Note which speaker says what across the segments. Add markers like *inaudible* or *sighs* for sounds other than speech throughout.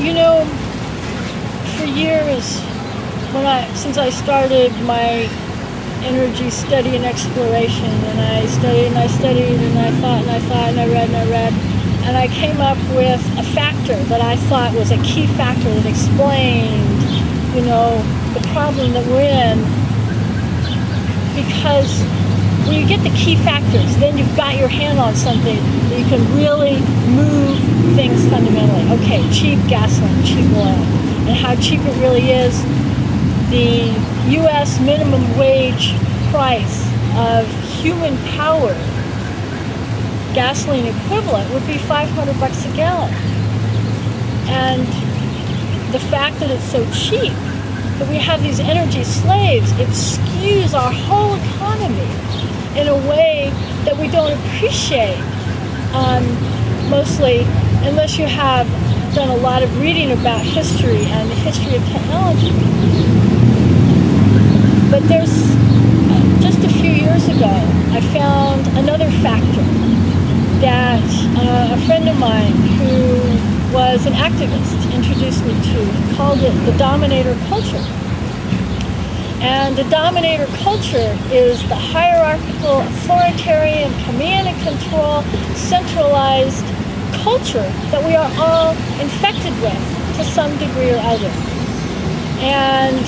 Speaker 1: you know, for years, when I since I started my energy study and exploration, and I studied and I studied and I thought and I thought and I read and I read, and I came up with a factor that I thought was a key factor that explained, you know, the problem that we're in. Because when you get the key factors, then you've got your hand on something that you can really move things fundamentally. Okay, cheap gasoline, cheap oil, and how cheap it really is. The U.S. minimum wage price of human power gasoline equivalent would be 500 bucks a gallon. And the fact that it's so cheap, that we have these energy slaves, it skews our whole economy in a way that we don't appreciate. Um, mostly, unless you have done a lot of reading about history and the history of technology. But there's just a few years ago, I found another factor that uh, a friend of mine who was an activist introduced me to. He called it the dominator culture. And the dominator culture is the hierarchical, authoritarian, command and control, centralized culture that we are all infected with to some degree or other. And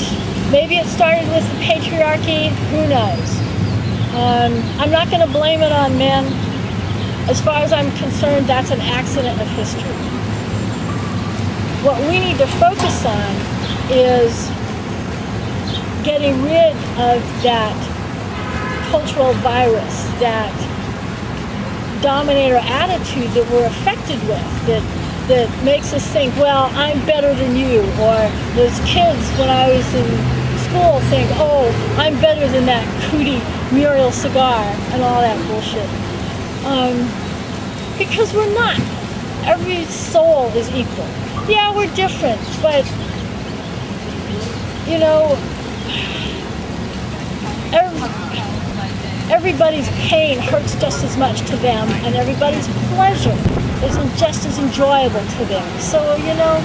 Speaker 1: maybe it started with the patriarchy, who knows? Um, I'm not going to blame it on men. As far as I'm concerned, that's an accident of history. What we need to focus on is getting rid of that cultural virus, that dominator attitude that we're affected with, that that makes us think, well, I'm better than you, or those kids when I was in school think, oh, I'm better than that cootie Muriel cigar and all that bullshit. Um, because we're not. Every soul is equal. Yeah, we're different, but you know, *sighs* everybody's pain hurts just as much to them, and everybody's pleasure isn't just as enjoyable to them. So, you know,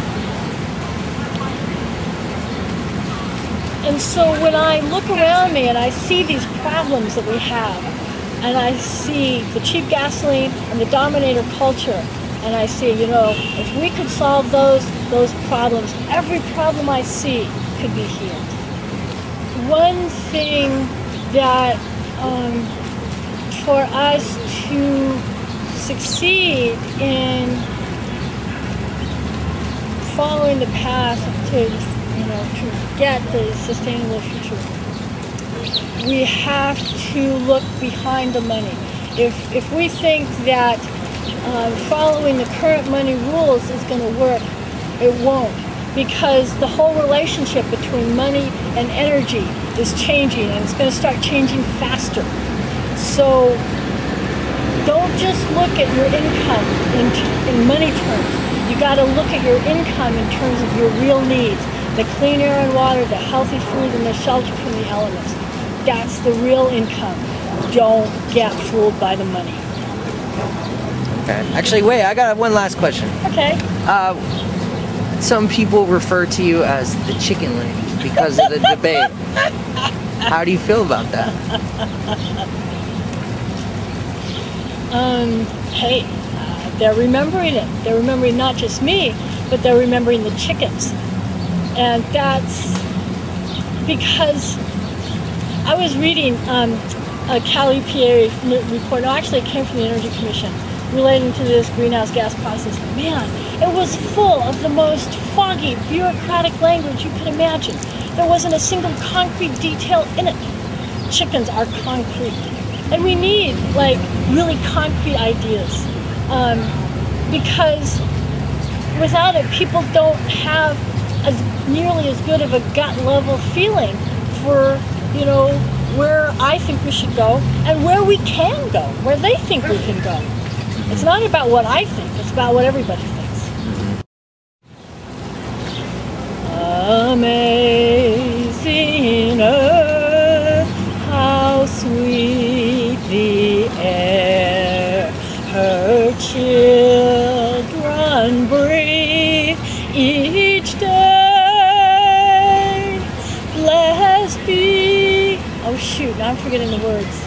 Speaker 1: and so when I look around me and I see these problems that we have, and I see the cheap gasoline and the dominator culture, and I see, you know, if we could solve those those problems, every problem I see could be healed. One thing that um, for us to succeed in following the path to, you know, to get the sustainable future, we have to look behind the money. If, if we think that uh, following the current money rules is going to work, it won't because the whole relationship between money and energy is changing and it's going to start changing faster. So don't just look at your income in, in money terms. You got to look at your income in terms of your real needs. The clean air and water, the healthy food, and the shelter from the elements. That's the real income. Don't get fooled by the money.
Speaker 2: Okay. Actually, wait, I got one last question.
Speaker 1: Okay.
Speaker 2: Uh, some people refer to you as the chicken lady because of the debate. How do you feel about that?
Speaker 1: Um, hey, uh, they're remembering it. They're remembering not just me, but they're remembering the chickens. And that's because I was reading um, a Cal EPA report. No, actually, it came from the Energy Commission relating to this greenhouse gas process. Man, it was full of the most foggy, bureaucratic language you could imagine. There wasn't a single concrete detail in it. Chickens are concrete. And we need, like, really concrete ideas. Um, because without it, people don't have as nearly as good of a gut level feeling for, you know, where I think we should go and where we can go, where they think we can go. It's not about what I think, it's about what everybody thinks. Amazing earth, how sweet the air, her children breathe each day. Blessed be. Oh shoot! Now I'm forgetting the words.